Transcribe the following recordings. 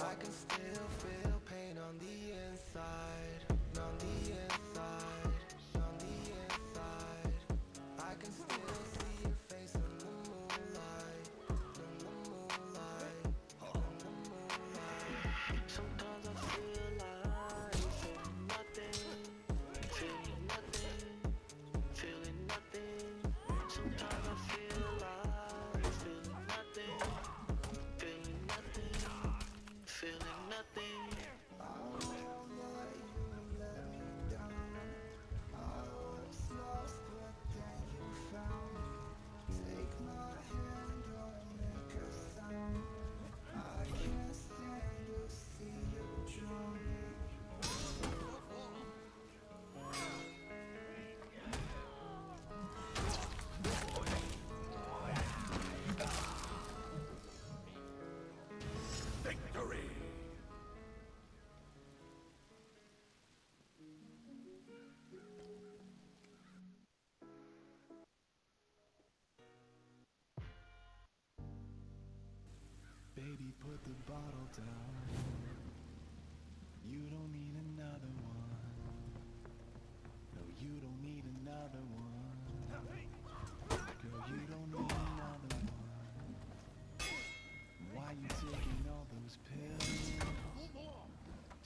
I can still feel pain on the inside, on the inside, Baby, put the bottle down. You don't need another one. No, you don't need another one. Girl, you don't need another one. Why you taking all those pills?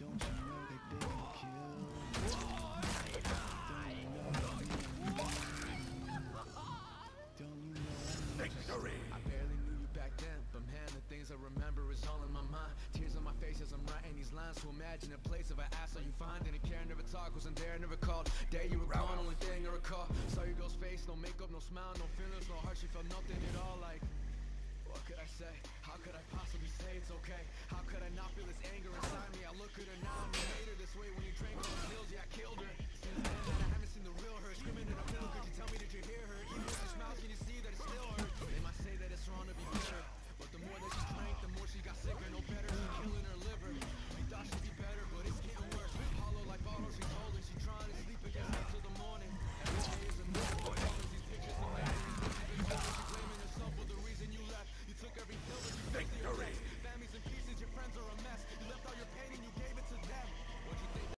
Don't you know that they will kill? Don't you know that Victory! I remember is all in my mind. Tears on my face as I'm writing these lines to imagine a place if I asked how you find. Didn't care, never talk, wasn't there, never called. Day you were gone, only thing I recall. Saw your girl's face, no makeup, no smile, no feelings, no heart. She felt nothing at all. Like,